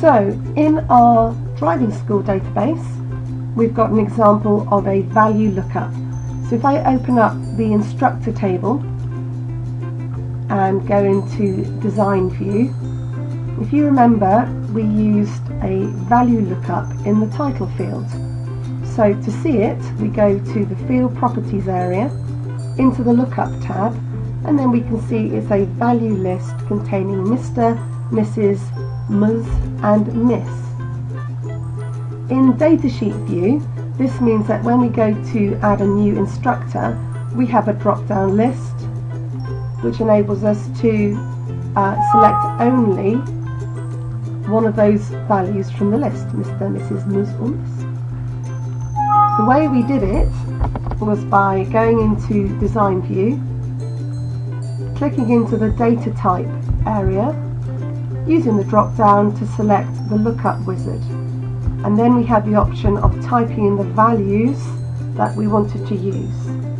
So in our driving school database, we've got an example of a value lookup. So if I open up the instructor table and go into design view, if you remember, we used a value lookup in the title field. So to see it, we go to the field properties area, into the lookup tab, and then we can see it's a value list containing Mr, Mrs, Ms and Miss. In datasheet view, this means that when we go to add a new instructor, we have a drop-down list which enables us to uh, select only one of those values from the list, Mr, Mrs, Ms or Miss. The way we did it was by going into design view, clicking into the data type area using the drop down to select the lookup wizard and then we had the option of typing in the values that we wanted to use.